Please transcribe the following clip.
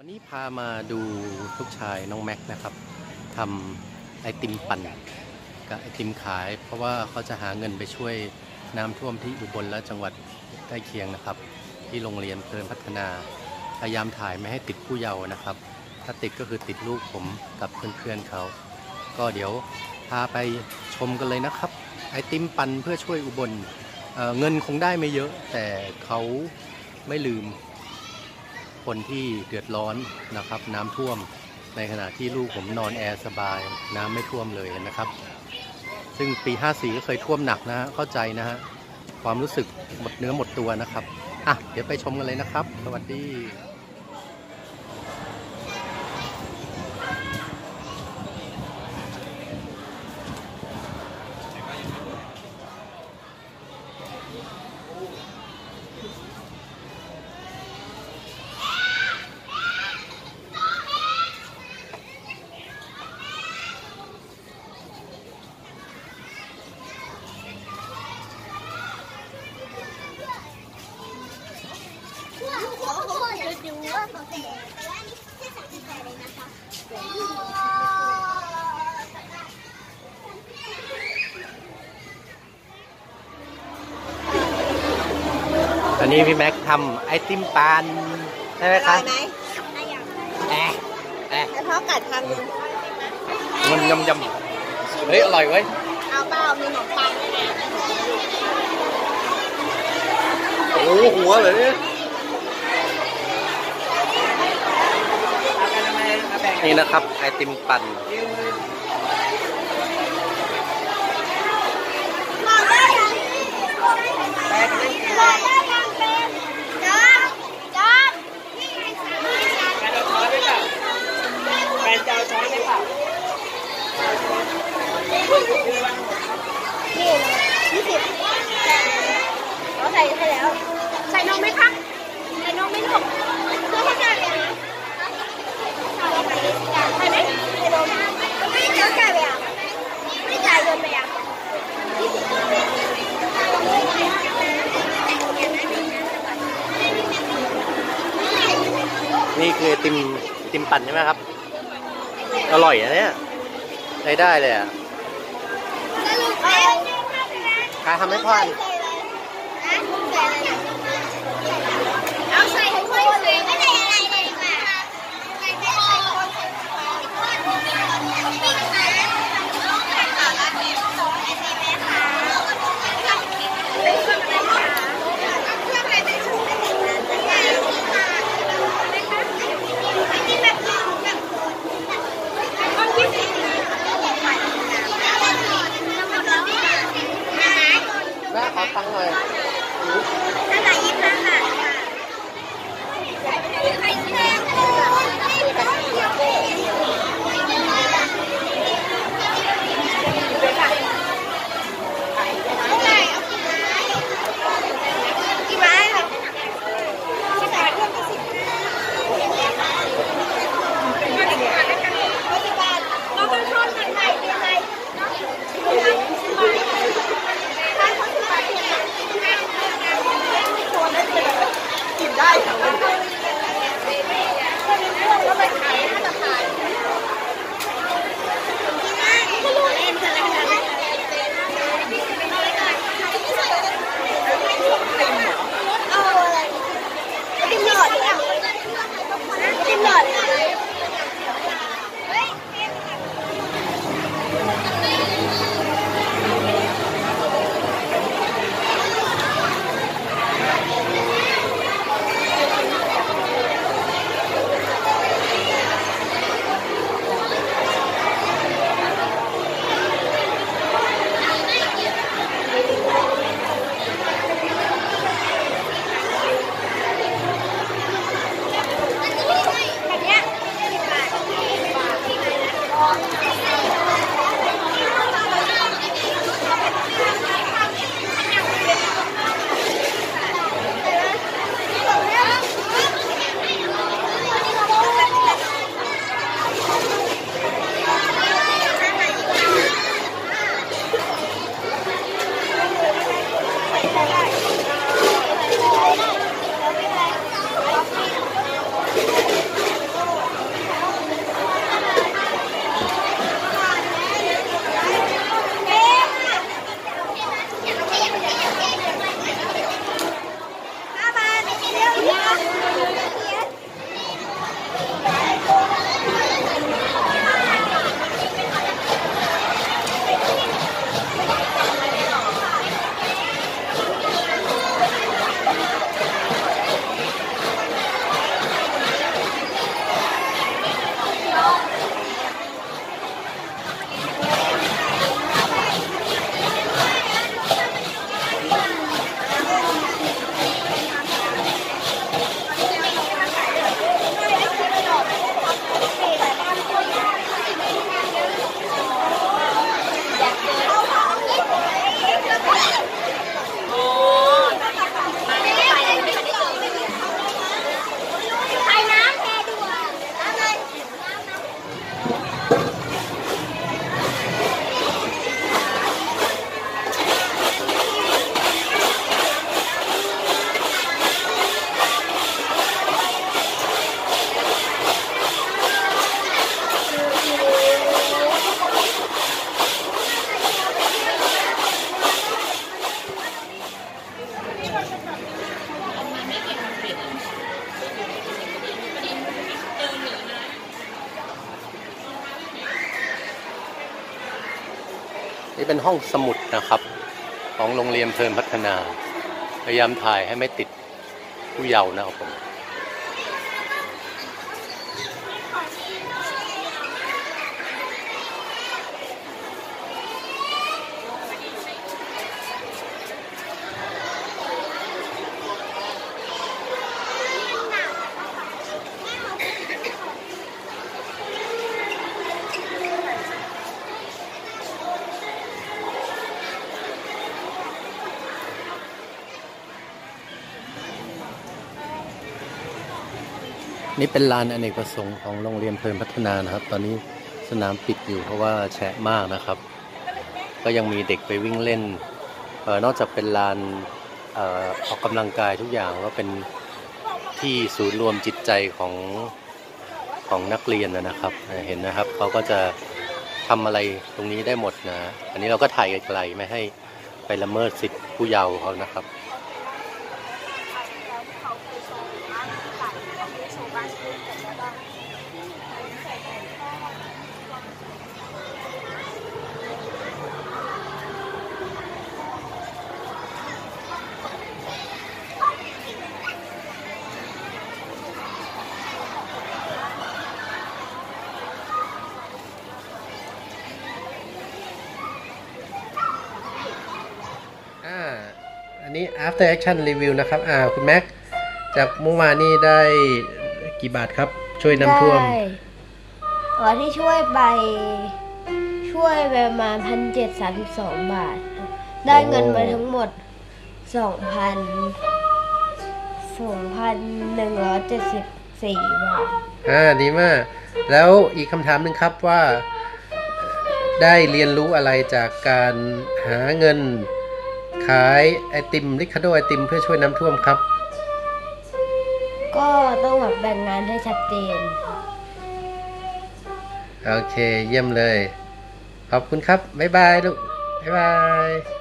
วันนี้พามาดูลูกชายน้องแม็กนะครับทำไอติมปั่นกับไอติมขาย เพราะว่าเขาจะหาเงินไปช่วยน้ำท่วมที่อุบลและจังหวัดใกล้เคียงนะครับ ที่โรงเรียนเพลินพัฒนา พยายามถ่ายไม่ให้ติดผู้เยาว์นะครับ ถ้าติดก็คือติดลูกผมกับเพื่อนๆเขา ก็เดี๋ยวพาไปชมกันเลยนะครับ ไอติมปั่นเพื่อช่วยอุบลเเงินคงได้ไม่เยอะแต่เขาไม่ลืม คนที่เดือดร้อนนะครับ น้ำท่วมในขณะที่ลูกผมนอนแอร์สบาย น้ำไม่ท่วมเลยนะครับ ซึ่งปี 54 ก็เคยท่วมหนักนะฮะเข้าใจนะฮะความรู้สึกหมดเนื้อหมดตัวนะครับอะเดี๋ยวไปชมกันเลยนะครับ สวัสดี ขอขอจะดูว่าเขาแสดงแต่ว่านี่แค่สามสิบแปดเลยนะคะ อันนี้พี่แม็กทำไอติมปันใช่ไหมอคะร่อยไหมไม่อยากแอะแอะแล้วพ่อกัดคำหนึงมันยำยำเฮ้ยอร่อยเว้ย เอาเปล่ามีขนมปังด้วยนะโอ้โหหัวเลยเนี่ยนี่นะครับ ไอติมปั่นบอกได้ ยังบอกได้ยังเป็นจอมจอมนี่ไงสาม แฟนจะเอาช้อนไหมค่ะ นี่ยี่สิบเราใส่ให้แล้ว ใส่นมไหมคะใส่นมไหมลูกเพื่อให้ได้เลยนะใส่ไหมใส่นมไม่ได้จ่ายไปอะไม่ได้จ่ายเงินไปอะ นี่ คือไอติมไอติมปั่นใช่ไหมครับ อร่อยนะเนี่ยใช้ได้เลยอะสรุปแล้วใครทำให้พ่อเอาใส่ให้ค่อยใส่ไม่ได้อะไรเลยค่ะใส่ไม่ใส่คนใส่ปิ้งนะอาหาร แม่ เป็นห้องสมุดนะครับ ของโรงเรียนเพลินพัฒนา พยายามถ่ายให้ไม่ติดผู้เยาว์นะครับผม นี่เป็นลานอเนกประสงค์ของโรงเรียนเพลินพัฒนานะครับ ตอนนี้สนามปิดอยู่เพราะว่าแฉะมากนะครับ ก็ยังมีเด็กไปวิ่งเล่นออนอกจากเป็นลานอออกกำลังกายทุกอย่างก็เป็นที่ศูนย์รวมจิตใจของของนักเรียนนะครับเออเห็นนะครับเขาก็จะทำอะไรตรงนี้ได้หมดนะ อันนี้เราก็ถ่ายไกลๆไม่ให้ไปละเมิดสิทธิผู้เยาว์เขานะครับ อันนี้ after action review นะครับอ่าคุณแม็กจากเมื่อวานนี้ได้กี่บาทครับ ช่วยน้ำท่วม ได้อ๋อที่ช่วยไปช่วยไปประมาณพันเจ็ดสามสิบสองบาทได้เงินมาทั้งหมดสองพันสองพันหนึ่งร้อยเจ็ดสิบสี่บาท อ่าดีมาก แล้วอีกคำถามหนึ่งครับว่า ได้เรียนรู้อะไรจากการหาเงิน ขายไอติมริคาโดไอติมเพื่อช่วยน้ำท่วมครับ ก็ต้องแบบแบ่งงานให้ชัดเจน โอเค เยี่ยมเลย ขอบคุณครับ บ๊ายบายลูก บ๊ายบาย